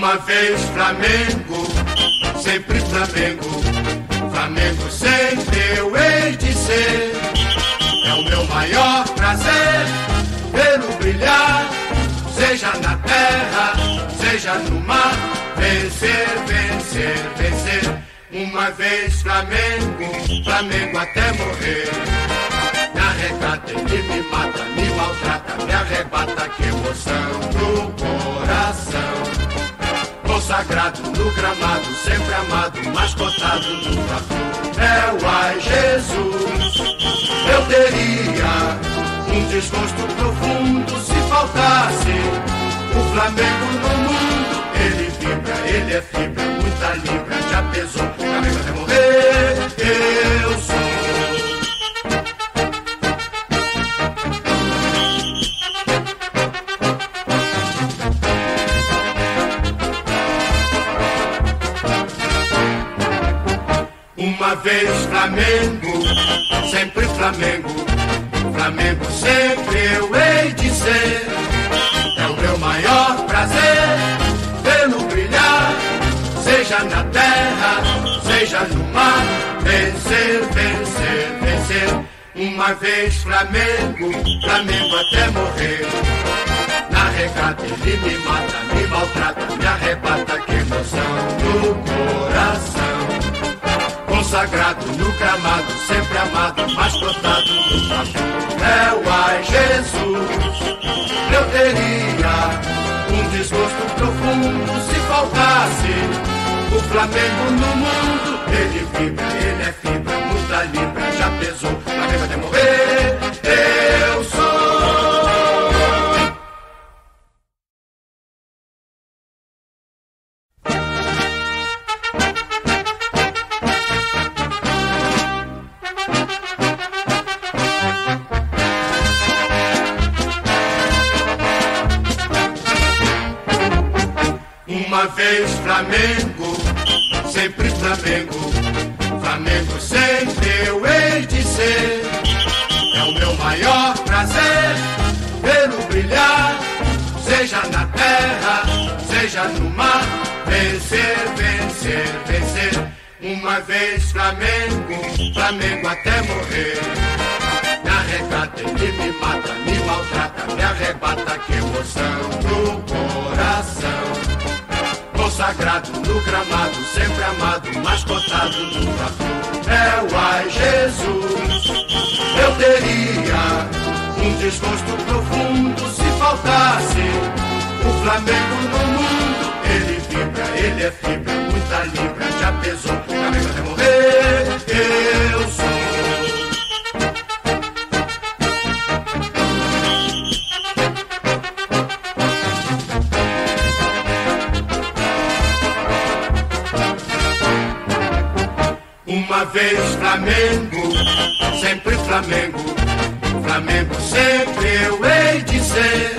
Uma vez Flamengo, sempre Flamengo. Flamengo sempre eu hei de ser. É o meu maior prazer vê-lo brilhar, seja na terra, seja no mar. Vencer, vencer, vencer. Uma vez Flamengo, Flamengo até morrer. Me arrecata, ele me mata, me maltrata, me arrebata, que vapor. É o ai Jesus, eu teria um desgosto profundo se faltasse o Flamengo no mundo. Ele vibra, ele é fibra, muita libra, Uma vez Flamengo, sempre Flamengo. Flamengo sempre eu hei de ser. É o meu maior prazer vê-lo brilhar, seja na terra, seja no mar. Vencer, vencer, vencer. Uma vez Flamengo, Flamengo até morrer. Na regata ele me mata, me maltrata, me arrebata, mas plantado no papo. É o ai Jesus, eu teria um desgosto profundo se faltasse o Flamengo no mundo. Ele vibra, ele é fibra, Uma vez Flamengo, sempre Flamengo. Flamengo sempre eu hei de ser. É o meu maior prazer vê-lo brilhar, seja na terra, seja no mar. Vencer, vencer, vencer. Uma vez Flamengo, Flamengo até morrer. Me arrecata, ele me mata, me sempre amado, mascotado no vapor. É o ai Jesus, eu teria um desgosto profundo se faltasse o Flamengo no mundo. Ele vibra, ele é fibra, muita libra, já pesou, Uma vez Flamengo, sempre Flamengo. Flamengo sempre eu hei de ser.